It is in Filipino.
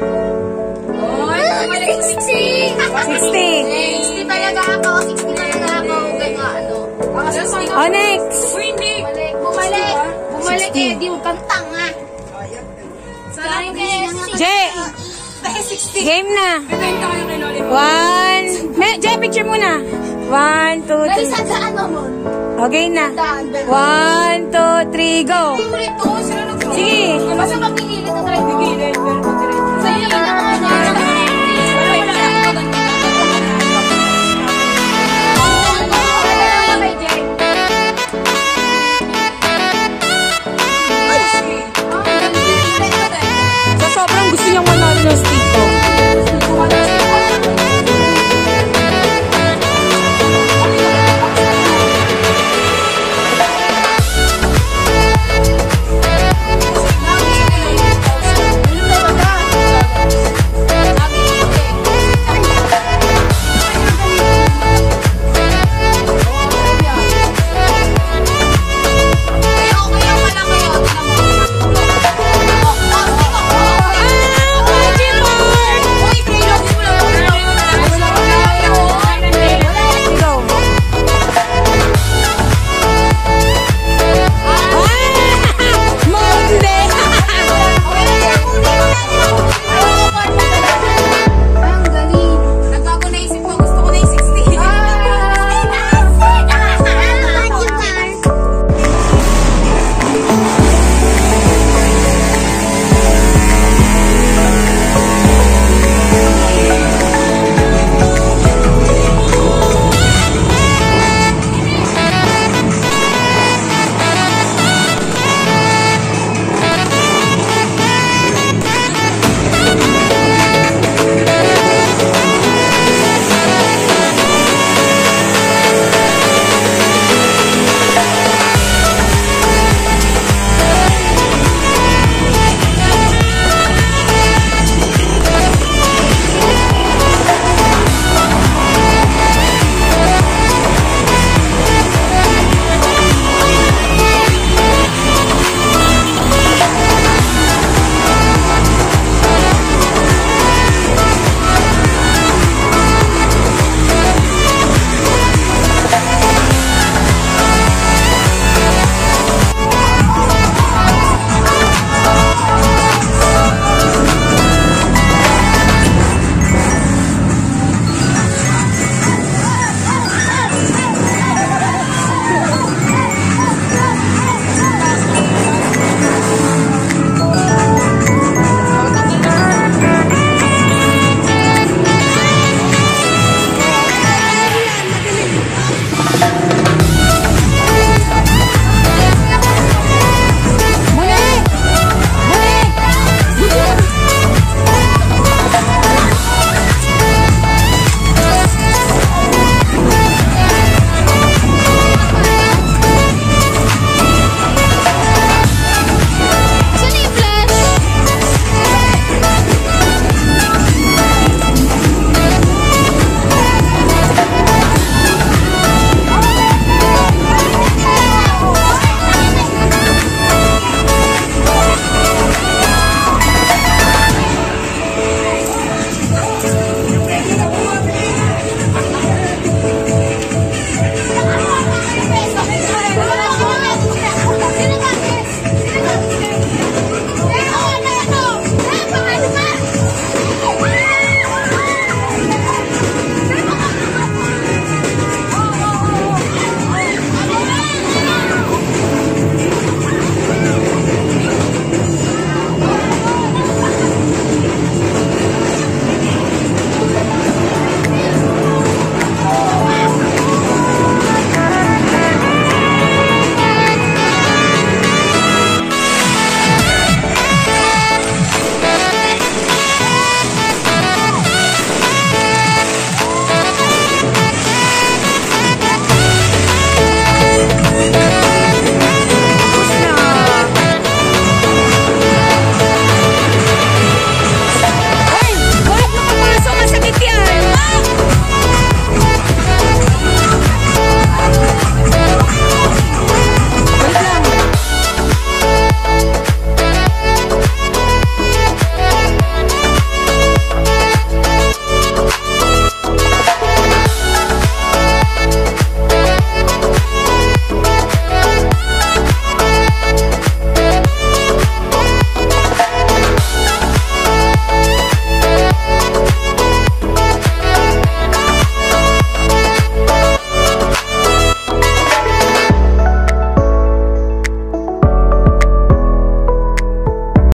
Oy, 60! 60! 60 talaga ako. 60 talaga ako. Kaya ano. Oh, next! Uy, hindi! Bumalik! Bumalik, Eddie. Eh. Huwag kang tanga. Sorry, Jay! Game na. One. Me, Jay, picture muna. One, two, three. Oh, Dali sa daan mo. Okay na. One, two, three, go. Sige. Basta magpinili sa talagang